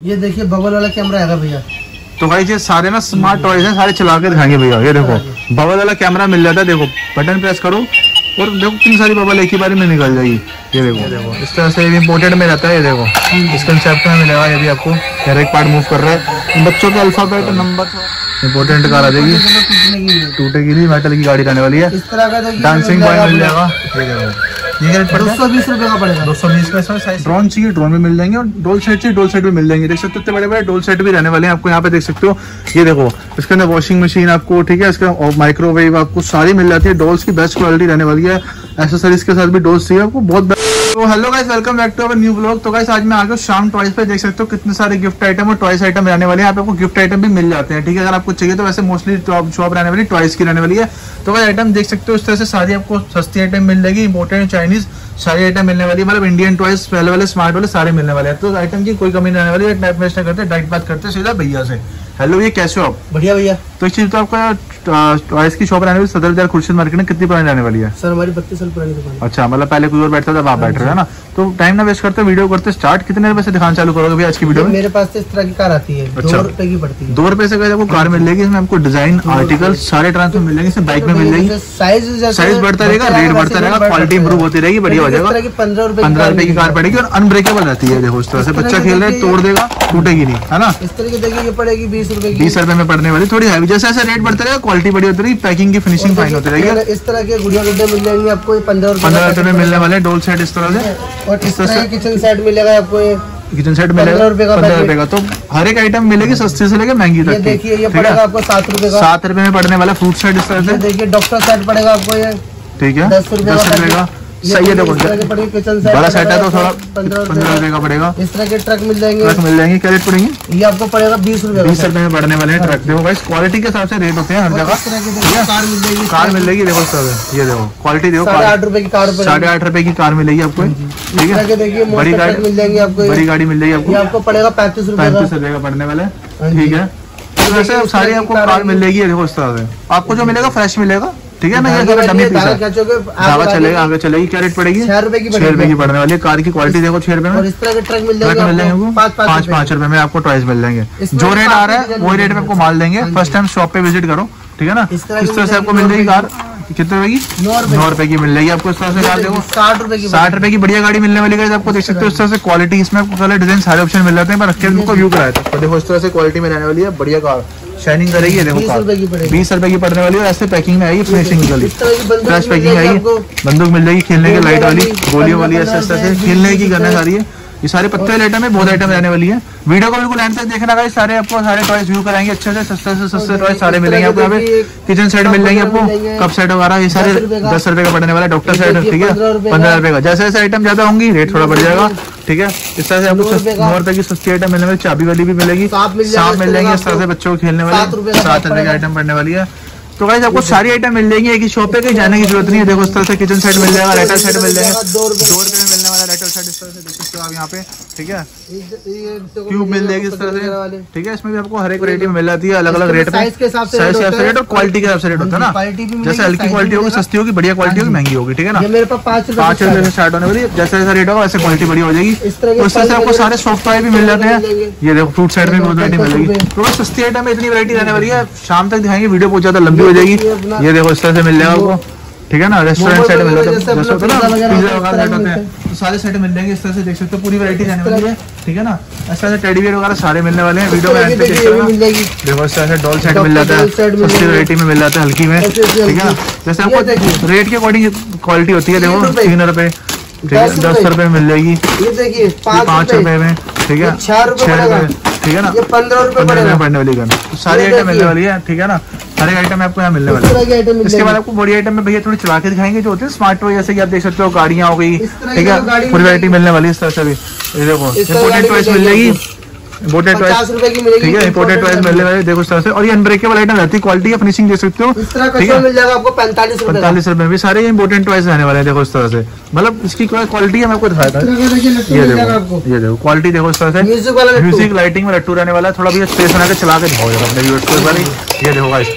ये देखिए बबल वाला कैमरा है भैया? तो भाई ये सारे ना स्मार्ट टॉयज हैं सारे चला के दिखाएँगे भैया। ये देखो बबल वाला कैमरा मिल जाता है देखो बटन प्रेस करो और देखो कितनी सारी बबल एक ही बार में निकल जाएगी। ये देखो। देखो। इस तरह से इम्पोर्टेड में रहता है ये देखो। इस कंसेप्ट में मिलेगा ये भी आपको। हर एक पार्ट मूव कर रहा है। बच्चों के अल्फ़ाबेट नंबर इम्पोर्टेंट कार आ जाएगी। टूटेगी नहीं मेटल की गाड़ी रहने वाली है। डांसिंग बॉय मिल जाएगा। ये देखो। ये क्या रेट दो सौ बीस रुपए का पड़ेगा। दो सौ बीस ड्रोन चाहिए ड्रोन भी मिल जाएँगे और डोल सेट चाहिए डोल सेट भी मिल जाएँगे। देख सकते हो इतने बड़े बड़े डोल सेट भी रहने वाले हैं आपको यहाँ पे देख सकते हो। ये देखो इसके अंदर वॉशिंग मशीन आपको ठीक है इसका माइक्रोवेव आपको सारी मिल जाती है। डोल्स की बेस्ट क्वालिटी रहने वाली है। एसेसरीज के साथ भी डोल्स चाहिए आपको बहुत तो hello guys welcome back to our new blog तो गाइस आज मैं आ गया हूँ शाम टॉयज पे देख सकते हो कितने सारे गिफ्ट आइटम और टॉयज आइटम रहने वाले हैं आपको गिफ्ट आइटम भी मिल जाते हैं ठीक है अगर आपको चाहिए तो वैसे मोस्टली शॉप रहने वाली टॉयज की रहने वाली है तो गाइस आइटम देख सकते हो इस तरह से सारी आपको सस्ती आइटम मिल जाएगी इंपोर्टेंट चाइनीज़ सारी आइटम मिलने वाली है मतलब इंडियन टॉयज पहले वाले स्मार्ट वाले सारे मिलने वाले हैं तो आइटम की कोई कमी नहीं रहने वाली है टाइप डाइट बात करते सीधा भैया से हेलो भैया कैसे हो आप बढ़िया भैया तो इस चीज़ तो आपका टॉयज की शॉप रहने सदर बाज़ार खुर्शीद मार्केट में कितनी पुरानी रहने वाली है? सर हमारी बत्तीस साल पुरानी दुकान अच्छा मतलब पहले कोई और बैठता था आप बैठ रहे हो ना? तो टाइम ना वेस्ट करते वीडियो करते स्टार्ट कितने रुपए से दिखाना चालू करोगे भैया आज की वीडियो में? मेरे पास तो इस तरह की कार आती है अच्छा। दो रुपए की पड़ती है। दो रुपए से कहते आपको कार मिल जाएगी इसमें आपको डिज़ाइन आर्टिकल सारे ट्रांसफ़र मिल जाएँगे इसमें बाइक में मिल जाएगी साइज़ साइज़ बढ़ता रहेगा रेट बढ़ता रहेगा क्वालिटी इंप्रूव होती रहेगी बढ़िया हो जाएगा। पंद्रह रुपए पंद्रह रुपए की कार पड़ेगी और अनब्रेकेबल रहती है देखो इस तरह से बच्चा खेल रहे तोड़ देगा टूटेगी नहीं है ना? इस तरह की देखिए पड़ेगी बीस रुपए बीस रुपए में पड़ने वाली थोड़ी हैवी जैसे जैसे रेट बढ़ता रहेगा क्वालिटी बढ़ी होती रहेगी पैकिंग की फिनिशिंग फाइन होती रहेगी। इस तरह के गुड़िया गुड्डे मिल जाएँगे आपको पंद्रह रुपए पंद्रह रुपए में मिलने वाले डोल सेट इस तरह से। और इस तरह किचन सेट मिलेगा आपको किचन सेट मिलेगा रुपए का पंद्रह रुपए का। तो हर एक आइटम मिलेगी सस्ते से लेके महँगी तक देखिए ये पड़ेगा आपको सात रुपए का। सात रुपए में पड़ने वाला फ्रूट सेट इस तरह से। देखिए डॉक्टर सेट पड़ेगा आपको ये। ठीक है? दस रुपए का सही है देखो बड़ा सेट है तो थोड़ा पंद्रह पंद्रह रुपए का पड़ेगा। इस तरह के ट्रक मिल जाएँगे। ट्रक मिल जाएँगे क्या रेट पड़ेंगे? ये आपको पड़ेगा बीस रुपए बीस रुपए में पड़ने वाले हैं ट्रक देखो भाई क्वालिटी के हिसाब से रेट होते हैं हर जगह। कार मिल जाएगी कार मिल जाएगी देखो सर ये देखो क्वालिटी देखो साढ़े आठ रुपए की कार साढ़े आठ रुपए की कार मिलेगी आपको। ठीक इस तरह के है देखिए बड़ी गाड़ी मिल जाएँगे आपको बड़ी गाड़ी मिल जाएगी आपको। आपको पड़ेगा पैंतीस रुपए पैंतीस रुपए का पड़ने वाला हाँ। है ठीक है? तो वैसे सारी आपको कार कार मिल जाएगी देखो इस तरह से आपको जो मिलेगा फ्रेश मिलेगा। ठीक है ना ये थोड़ा डमी पीस है धागा चलेगा आगे चलेगी क्या रेट पड़ेगी? छह रुपए की छह रुपए की पड़ने वाली है। कार की क्वालिटी देखो छह रुपए और में इस तरह के ट्रक मिल जाएँगे पाँच पाँच रुपए। में आपको टॉयज मिल जाएँगे। जो रेट आ रहा है वही रेट में आपको माल देंगे। फ़र्स्ट टाइम शॉप पे विज़िट करो ठीक है ना? इस तरह से आपको मिल जाएगी। कार? कितने रुपए की? नौ रुपए की। मिल जाएगी आपको इस तरह से कार देखो। साठ रुपए की साठ रुपए की बढ़िया गाड़ी मिलने वाली गाड़ी आपको देख सकते हो इस तरह से क्वालिटी इसमें आपको कलर डिज़ाइन सारे ऑप्शन मिल जाते हैं पर रख के व्यू कराया था। देखो इस तरह से क्वालिटी में रहने वाली है बढ़िया कार शाइनिंग करेगी देखो बीस कार रुपए की बीस रुपए की पड़ने वाली है और ऐसे पैकिंग में आएगी फिनिशिंग वाली। फ्रेश पैकिंग आएगी। बंदूक मिल जाएगी खेलने की लाइट वाली गोलियों वाली ऐसे ऐसे खेलने की करने रुपए। सारी है। ये सारे पत्ते वाले आइटम है बहुत आइटम रहने वाली है। वीडियो को बिल्कुल एंड तक देखना गाइस सारे आपको सारे टॉयज व्यू कराएँगे अच्छे से सस्ते से सस्ते टॉयज सारे मिलेंगे आपको यहाँ पे। किचन सेट मिल जाएँगे आपको कप सेट वगैरह ये सारे दस रुपए का। पड़ने वाला डॉक्टर सेट ठीक है? पंद्रह रुपए का। जैसे जैसे आइटम ज़्यादा होंगी रेट थोड़ा बढ़ जाएगा ठीक है? इस तरह से आपको नौ रुपए का। सस्ती आइटम मिलने वाली चाबी वाली भी मिलेगी सांप मिल जाएगा, इस तरह से बच्चों को खेलने वाले सात रुपए का आइटम पड़ने वाली है। तो गाइस आपको सारी आइटम मिल जाएँगी एक ही शॉप पे कहीं जाने की ज़रूरत नहीं है। देखो इस तरह से किचन सेट मिल जाएगा लेटर सेट मिल जाएगा। दो रुपए में मिलने वाला इस तरह से देख सकते हो आप यहाँ पे ठीक है? मिल जाएगी इस तरह से। ठीक है इसमें भी आपको हर एक वैरायटी में मिल जाती है अलग अलग रेट में। साइज़ के हिसाब से रेट है। और क्वालिटी के हिसाब से रेट होता है ना। क्वालिटी भी जैसे हल्की क्वालिटी होगी सस्ती होगी बढ़िया क्वालिटी होगी महँगी होगी ठीक है ना? मेरे पास पाँच रुपए पाँच रुपए से स्टार्ट होने वाली जैसे जैसा रेट होगा वैसे क्वालिटी बढ़िया हो जाएगी। इस तरह से आपको सारे सॉफ्ट टॉय भी मिल जाते हैं। ये देखो फ्रूट साइड में बहुत वैरायटी मिलेगी। रुपए। तो सस्ती आइटम में इतनी वैरायटी रहने वाली है। शाम तक दिखाएँगे वीडियो बहुत ज़्यादा लंबी हो जाएगी। ये देखो इस तरह से मिल जाएगा आपको। ठीक है ना? रेस्टोरेंट सेट मिल जाता है। तो सारे सेट मिल जाएँगे इस तरह से देख सकते हो पूरी वैरायटी रहने वाली है। ठीक है ना? इस तरह से टेडी बियर वगैरह सारे मिलने वाले हैं। वीडियो में देखो इस तरह से डॉल सेट मिल जाता है। सस्ती। वैरायटी में मिल जाता है हल्की में। ठीक है? ना जैसे आपको रेट के अकॉर्डिंग क्वालिटी होती है देखो तीन रुपए। दस रुपए। मिल जाएगी। पाँच रुपए। में ठीक है? छह रुपए। ठीक है ना? ये पंद्रह रुपए पड़ेगा। पड़ने वाली गन तो सारी आइटम मिलने वाली है ठीक है ना? हर एक आइटम आपको यहाँ मिलने वाला है। इसके बाद आपको बड़ी आइटम में भैया थोड़ी चला के दिखाएँगे जो होते हैं स्मार्ट टॉय जैसे कि आप देख सकते हो गाड़ियाँ हो गई ठीक है? तो पूरी वरायटी वैरायटी मिलने वाली है इस तरह से भी। देखो इम्पोर्टेंट मिल जाएगी। इम्पोर्टेड पचास टॉयज रुपए की मिलेगी ठीक है इम्पोर्टेड प्राइस मिलने वाले देखो इस तरह से। और ये अनब्रेकेबल आइटम रहती है क्वालिटी या फिनिशिंग देख सकते हो। इस तरह का ठीक है? मिल जाएगा आपको पैंतालीस पैंतालीस रुपए में सारे इम्पोर्टेंट टॉयज रहने वाले हैं देखो इस तरह से। मतलब इसकी क्वालिटी है मैं आपको देखिए लट्टू ये देखो ये देखो क्वालिटी देखो इस तरह से। म्यूज़िक वाला म्यूज़िक लाइटिंग में लट्टू रहने वाला है थोड़ा भी स्पेस बना के चला के दिखाओ अपने व्यूअर्स को ये देखो गाइस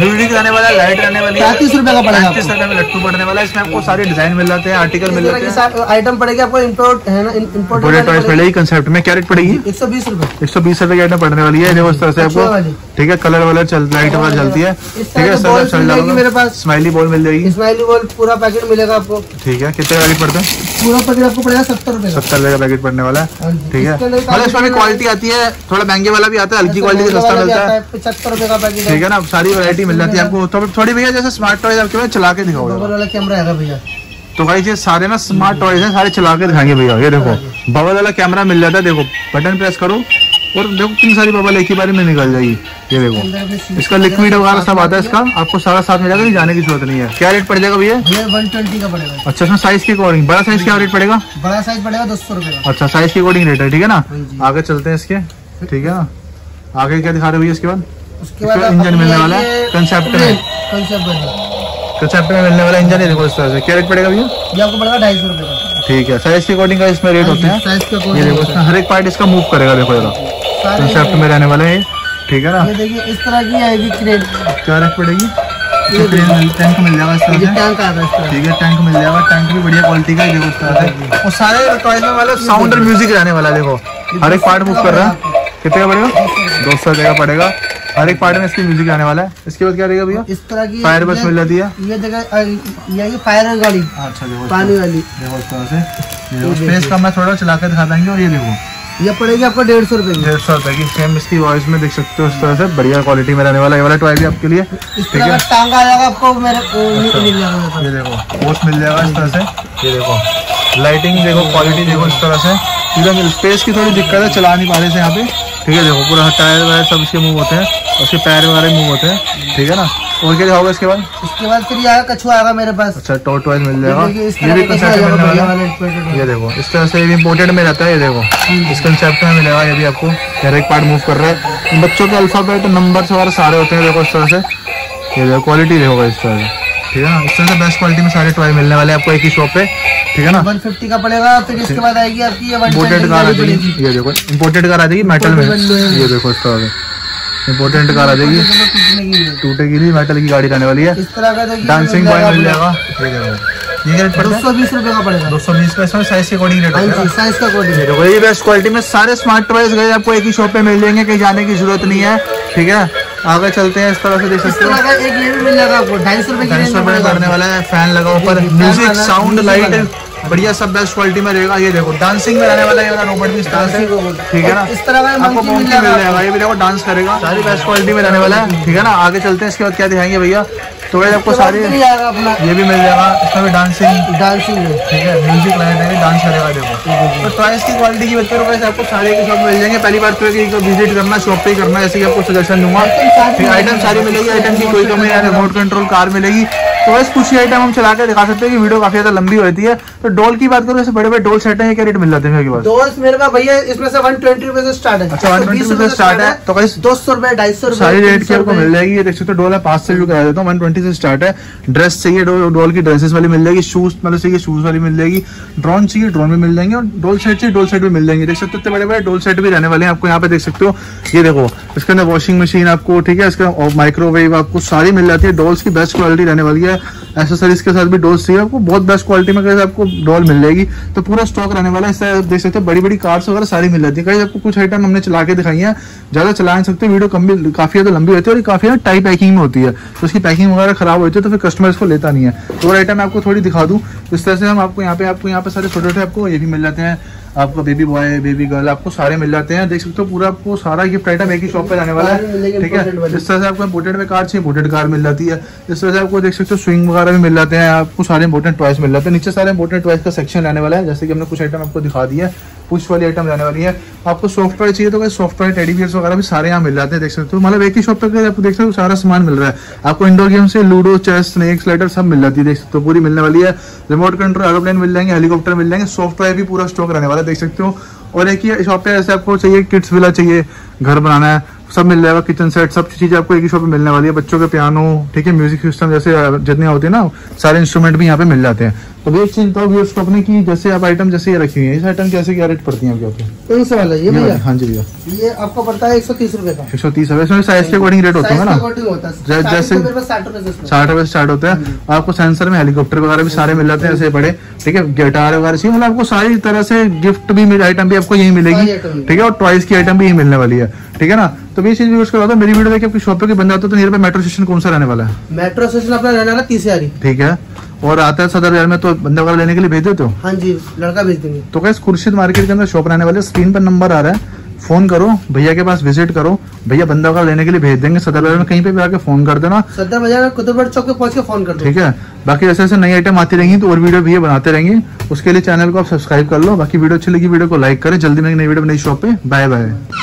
म्यूज़िक रहने वाला लाइट रहने वाली पैंतीस रुपए का पड़ेगा पैंतीस रुपए में लट्टू पड़ने वाला इसमें आपको सारे डिज़ाइन मिल जाते हैं आर्टिकल मिल जाते हैं। आइटम पड़ेगा आपको इम्पोर्ट है ना इम्पोर्ट बड़े टॉयज पड़ेगी कंसेप्ट में क्या रेट पड़ेगी? एक सौ बीस रूपए। एक सौ बीस रुपए की आइटम पड़ने वाली है देखो इस तरह से अच्छा आपको। ठीक है कलर वालर चल लाइट वाला चलती है। ठीक है चल मेरे पास। स्माइली बॉल मिल जाएगी। स्माइली बॉल पूरा पैकेट मिलेगा आपको। ठीक है कितने वाली पड़ता है? पूरा पैकेट आपको पड़ेगा सत्तर रुपए सत्तर रुपए का पैकेट पड़ने वाला है। हाँ ठीक है। मतलब इसमें भी क्वालिटी आती है थोड़ा महँगे वाला भी आता है हल्की क्वालिटी का सस्ता मिलता है। पचहत्तर रुपए का पैकेट ठीक है ना सारी वैरायटी मिल जाती है आपको। तो थोड़ी भैया जैसे स्मार्ट टॉयज आपके पास चला के दिखाओ। बबल वाला कैमरा है भैया? तो भाई ये सारे ना स्मार्ट टॉयज हैं सारे चला के दिखाएँगे भैया। ये देखो बबल वाला कैमरा मिल जाता है देखो बटन प्रेस करो और देखो कितनी सारी बबल एक ही बार में निकल जाएगी। ये देखो इसका लिक्विड वगैरह सब आता है इसका। आपको सारा साथ में जाकर जाने की ज़रूरत नहीं है। क्या रेट पड़ जाएगा भैया? भैया वन ट्वेंटी का पड़ेगा। अच्छा इसमें साइज़ के अकॉर्डिंग बड़ा साइज़ क्या रेट पड़ेगा? बड़ा साइज़ पड़ेगा दो सौ रुपए अच्छा साइज़ के अकॉर्डिंग रेट है ठीक है ना? हाँ आगे चलते हैं इसके ठीक है ना? आगे क्या दिखा रहे भैया इसके बाद? उसके बाद इंजन मिलने वाला है? कंसेप्ट में? कंसेप्ट में मिलने वाला इंजन है देखो इस तरह से। क्या रेट पड़ेगा भैया? ये आपको पड़ेगा ढाई सौ रुपए का। ठीक है। साइज़ के अकॉर्डिंग का इसमें रेट होते हैं। साइज़ का ये देखो इसमें हर एक पार्ट इसका मूव करेगा देखो जरा। कंसेप्ट में रहने वाला है ठीक है ना? ये देखिए इस तरह की आएगी क्या रेट पड़ेगी? तो टैंक मिल जाएगा इस तरह से। है ठीक है टैंक मिल जाएगा। टैंक भी बढ़िया क्वालिटी का देखो इस तरह से। और सारे टॉयज में वाला साउंड और म्यूज़िक रहने वाला देखो। हर एक पार्ट मूव कर रहा है। कितने का पड़ेगा? दो सौ रुपये का पड़ेगा। हर एक पार्ट में इसकी म्यूज़िक आने वाला है। इसके बाद क्या रहेगा भैया? इस तरह की फायर बस मिल जाती है। ये आएगी फायर गाड़ी अच्छा देखो पानी वाली। देखो इस तरह से स्पेस का मैं थोड़ा चला कर दिखा देंगे और ये देखो। ये पड़ेगी आपको डेढ़ सौ रुपए डेढ़ सौ रुपए की। सेम इसकी वॉइस में देख सकते हो इस तरह से। बढ़िया क्वालिटी में रहने वाला ये वाला टॉय भी आपके लिए। ठीक है? टांगा आ जाएगा आपको मेरे को मिल मिल जाएगा ये देखो पोस्ट मिल जाएगा इस तरह से। ये देखो लाइटिंग देखो क्वालिटी देखो इस तरह से। एकदम स्पेस की थोड़ी दिक्कत है चला नहीं पा रहे थे यहाँ पे। ठीक है देखो पूरा टायर वायर सब इसके मूव होते हैं उसके पैर वगैरह मूव होते हैं ठीक है ना? और क्या दिखाओगे इसके बाद? इसके बाद फिर आएगा कछुआ आएगा मेरे पास। अच्छा टॉट वाइज मिल जाएगा। ये भी कंसेप्ट मिलने वाला ये देखो इस तरह से ये भी इम्पोर्टेड में रहता है ये देखो। इस कंसेप्ट में मिलेगा ये भी आपको। हर एक पार्ट मूव कर रहा है। बच्चों के अल्फ़ाबेट नंबर वगैरह सारे होते हैं देखो इस तरह से। ये देखो क्वालिटी देखो इस तरह से। ठीक है ना? इस तरह से बेस्ट क्वालिटी में सारे टॉय मिलने वाले हैं आपको एक ही शॉप पे ठीक है ना? वन फिफ्टी का पड़ेगा फिर इसके बाद आएगी आपकी ये इम्पोर्टेड कार आ जाएगी। ये देखो इम्पोर्टेड कार आ जाएगी मेटल में। ये देखो इस तरह से कार आ जाएगी। है। टूटेगी नहीं मेटल की गाड़ी रहने वाली है। इस तरह का डांसिंग बॉय मिल जाएगा ये रेट दो सौ बीस रुपए का पड़ेगा। दो सौ बीस का इसमें साइज़ के अकॉर्डिंग रेट साइज़ का ये देखो ये बेस्ट क्वालिटी में सारे स्मार्ट टॉयज गए आपको एक ही शॉप पे मिल जाएँगे कहीं जाने की ज़रूरत नहीं है ठीक है आगे चलते हैं इस तरह से देख सकते हो। एक ये भी मिल जाएगा आपको ढाई सौ रुपए ढाई सौ रुपए पड़ेगा करने वाला। है फ़ैन लगा ऊपर। Music sound light. बढ़िया सब बेस्ट क्वालिटी में रहेगा। ये देखो डांसिंग में रहने वाला है ये वाला रोबोट भी इस तरह से ठीक है ना? इस तरह का आपको मिल जाएगा। ये भी देखो डांस करेगा। सारी बेस्ट क्वालिटी में रहने वाला है। ठीक है ना? आगे चलते हैं इसके बाद क्या दिखाएँगे भैया? तो भाई आपको सारे ये अपना। ये भी मिल जाएगा। इसमें भी डांसिंग डांसिंग ठीक है? म्यूज़िक लाइट है डांस करेगा देखो। तो टॉयस की क्वालिटी की बात करो वैसे आपको सारे के शॉप मिल जाएँगे। पहली बार तो है कि विज़िट करना शॉप पे ही करना जैसे कि आपको सजेशन दूँगा। आइटम सारी मिलेगी। आइटम की कोई कमी रिमोट कंट्रोल कार मिलेगी। तो बस कुछ ही आइटम हम चला के दिखा सकते हैं कि वीडियो काफ़ी ज़्यादा लंबी होती है। तो डॉल की बात करो ऐसे बड़े बड़े डोल सेट हैं ये क्या रेट मिल जाते हैं मेरे पास मेरे पास भैया इसमें से वन ट्वेंटी रुपए से स्टार्ट है। अच्छा, 120 रुपए से start है, तो दो सौ रुपए ढाई सौ सारी रेट की आपको मिल जाएगी। ये देख सकते हो डोल है पाँच से शुरू करा देता हूँ वन ट्वेंटी से स्टार्ट है। ड्रेस चाहिए डोल डोल की ड्रेसेस वाली मिल जाएगी शूज़ मतलब चाहिए शूज़ वाली मिल जाएगी। ड्रोन चाहिए ड्रोन भी मिल जाएँगे और डोल सेट चाहिए डोल सेट भी मिल जाएँगे। देख सकते हो इतने बड़े बड़े डोल सेट भी रहने वाले हैं आपको यहाँ पे देख सकते हो। ये देखो इसके अंदर वॉशिंग मशीन आपको ठीक है इसका माइक्रोवेव आपको सारी मिल जाती है। डोल्स की बेस्ट क्वालिटी रहने वाली है। एसेसरीज के साथ भी डोल्स चाहिए आपको, बहुत बेस्ट क्वालिटी में कैसे आपको डॉल मिल जाएगी। तो पूरा स्टॉक रहने वाला है इससे देख सकते हो बड़ी बड़ी कार्स वगैरह सारी मिल जाती है। कहीं आपको कुछ आइटम हमने चला के दिखाई है, ज़्यादा चला नहीं सकते वीडियो कम भी, काफ़ी ज़्यादा लंबी होती है और काफ़ी ज़्यादा टाइट पैकिंग में होती है। तो उसकी पैकिंग वगैरह खराब होती है तो फिर कस्टमर इसको लेता नहीं है। तो और आइटम आपको थोड़ी दिखा दूँ, इस तरह से हम आपको यहाँ पे, आपको यहाँ पे सारे छोटे छोटे आपको ये भी मिल जाते हैं। आपको बेबी बॉय बेबी गर्ल आपको सारे मिल जाते हैं। देख सकते हो पूरा आपको सारा गिफ्ट आइटम एक ही शॉप पे जाने वाला है ठीक है? जिस तरह से आपको इम्पोर्टेड में कार चाहिए इम्पोर्टेड कार मिल जाती है। जिस तरह से आपको देख सकते हो स्विंग वगैरह भी मिल जाते हैं आपको सारे इंपोर्टेंट टॉयस मिल जाते हैं। नीचे सारे इंपोर्टेंट टॉयस का सेक्शन रहने वाला है जैसे कि हमने कुछ आइटम आपको दिखा दिया है। पुश वाली आइटम जाने वाली है। आपको सॉफ्टवेयर चाहिए तो सॉफ्टवेयर टेडी बियर्स वगैरह भी सारे यहाँ मिल जाते हैं, देख सकते हो। मतलब एक ही शॉप पे आपको देख सकते हो, सारा सामान मिल रहा है। आपको इंडोर गेम से लूडो चेस स्नेक स्लाइडर सब मिल जाती है, देख सकते हो, पूरी मिलने वाली है। रिमोट कंट्रोल एरोप्लेन मिल जाएँगे हेलीकॉप्टर मिल जाएँगे सॉफ्टवेयर भी पूरा स्टॉक रहने वाला है, देख सकते हो। और एक ही शॉप पे ऐसे आपको चाहिए किट्स विला चाहिए, घर बनाना है। सब मिल जाएगा किचन सेट सब चीज़ें आपको एक ही शॉप पे मिलने वाली है। बच्चों के पियानो ठीक है म्यूज़िक सिस्टम जैसे जितने होते हैं ना सारे इंस्ट्रूमेंट भी यहाँ पे मिल जाते हैं। तो एक चीज़ बताओ व्यूअर्स को अपने की जैसे आप आइटम जैसे ये रखी हुई है इस आइटम कैसे क्या रेट पड़ती है आपके कौन सा वाला ये भैया? हाँ जी भैया। ये आपको पड़ता है एक सौ तीस रूपए का। एक सौ तीस है इसमें साइज़ के अकॉर्डिंग रेट होता है ना। होता है। जैसे- तो साठ रुपए से रुपए से स्टार्ट होता है। आपको सेंसर में हेलीकॉप्टर वगैरह भी सारे मिल जाते हैं ऐसे बड़े ठीक है गिटार वगैरह चाहिए मतलब आपको सारी तरह से गिफ्ट भी आइटम भी आपको यही मिलेगी। ठीक है और टॉयज की आइटम भी यही मिलने वाली है ठीक है ना। तो ये चीज़ भी करवा मेरी वीडियो देखिए आपकी शॉप पे बंदा आता है तो नियर पे मेट्रो स्टेशन कौन सा रहने वाला है? मेट्रो स्टेशन अपना रहने वाला तीस यारी ठीक है। और आता है सदर बाज़ार में तो बंदा वगैरह लेने के लिए भेज देते हो? हाँ जी लड़का भेज देंगे। तो कैसे खुर्शीद मार्केट के अंदर शॉप रहने वाले स्क्रीन पर नंबर आ रहा है। फ़ोन करो भैया के पास विज़िट करो। भैया बंदा वगैरह लेने के लिए भेज देंगे सदर बाज़ार में कहीं पे भी आके फ़ोन कर देना। सदर बाज़ार में कुतुबगढ़ चौक पे पहुँच के फ़ोन कर दो। ठीक है। बाकी जैसे जैसे नई आइटम आती रहेंगी तो और वीडियो भी ये बनाते रहेंगे। उसके लिए चैनल को आप सब्सक्राइब कर लो। बाकी वीडियो अच्छी लगी वीडियो को लाइक करें। जल्दी मैं नई वीडियो नई शॉप पे। Bye bye